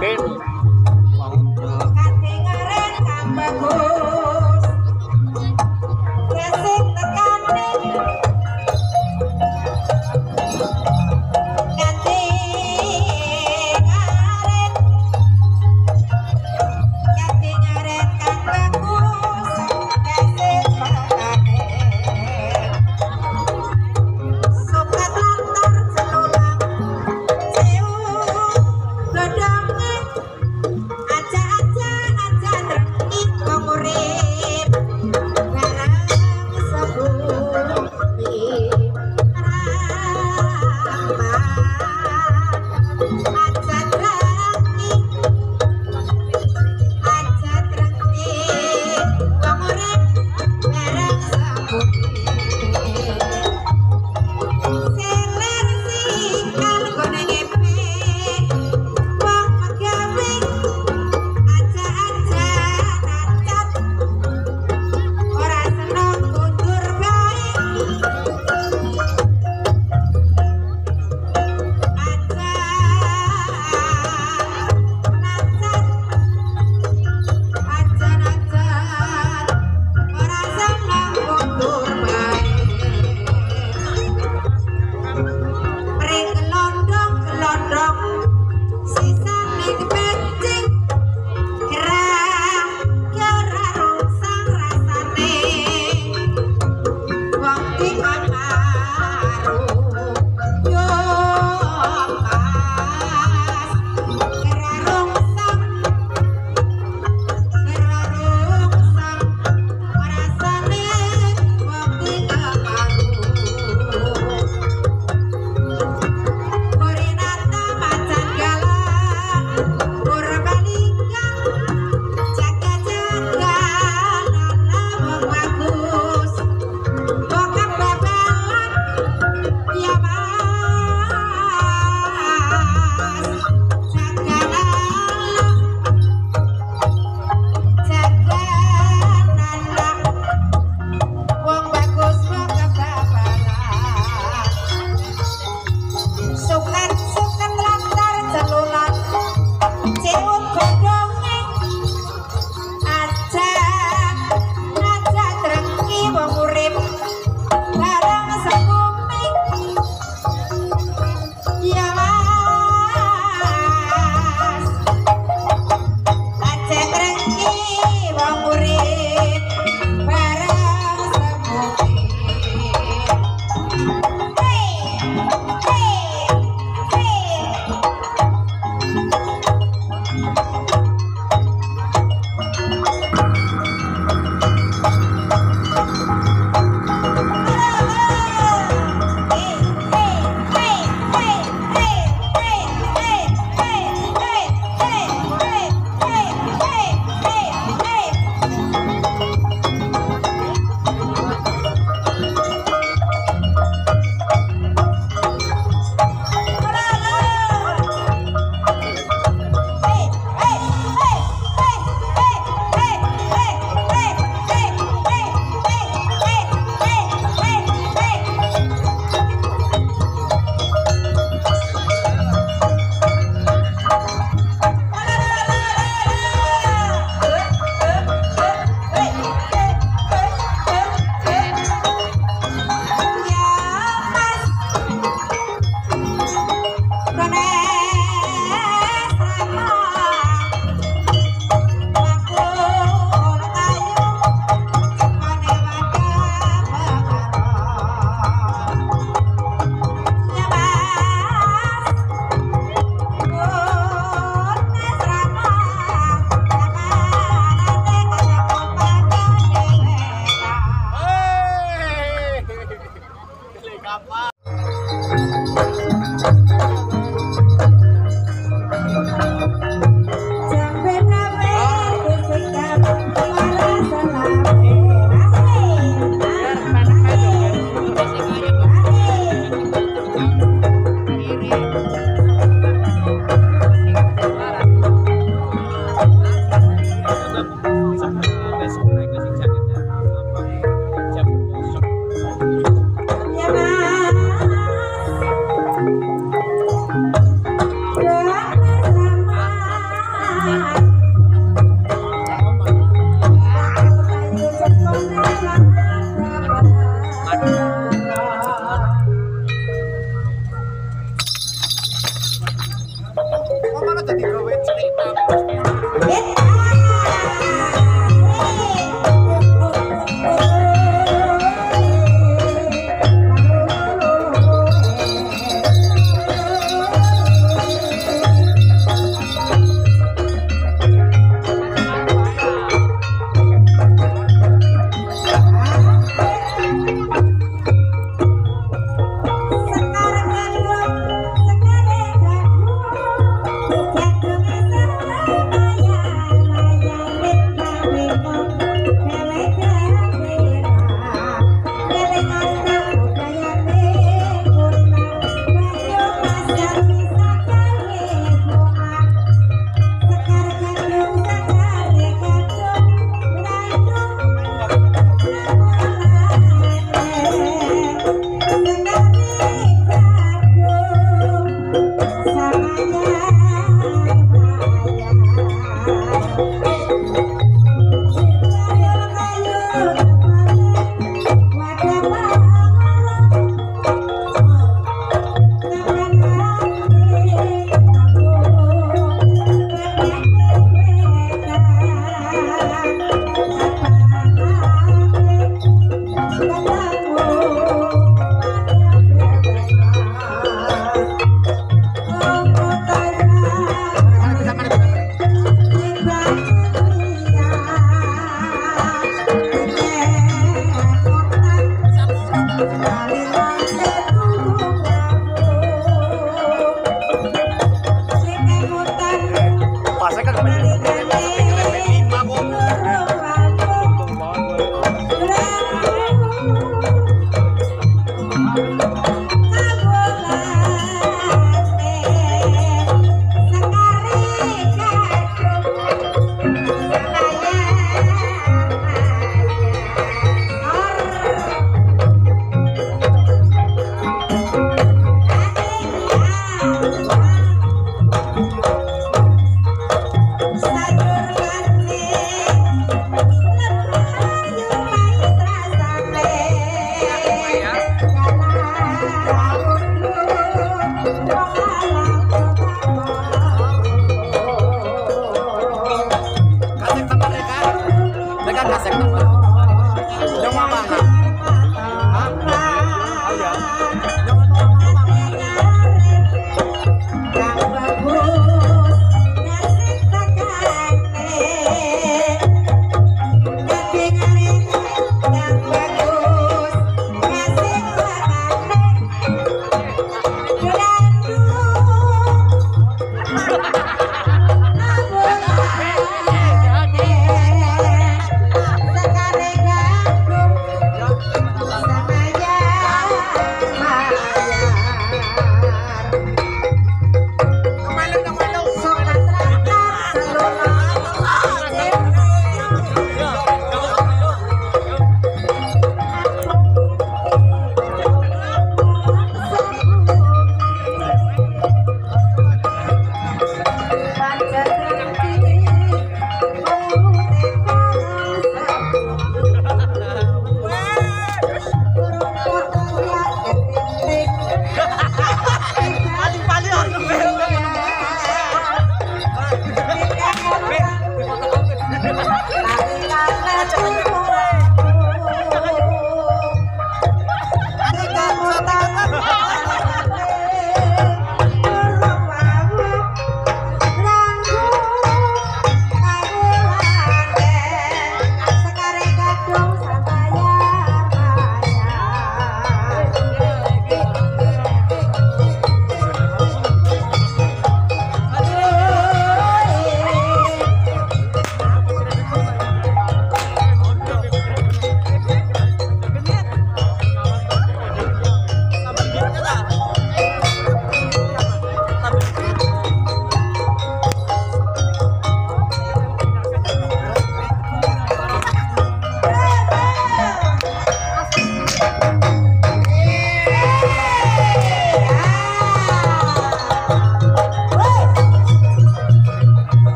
Ven.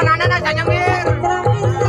Temenanan aja nyengir.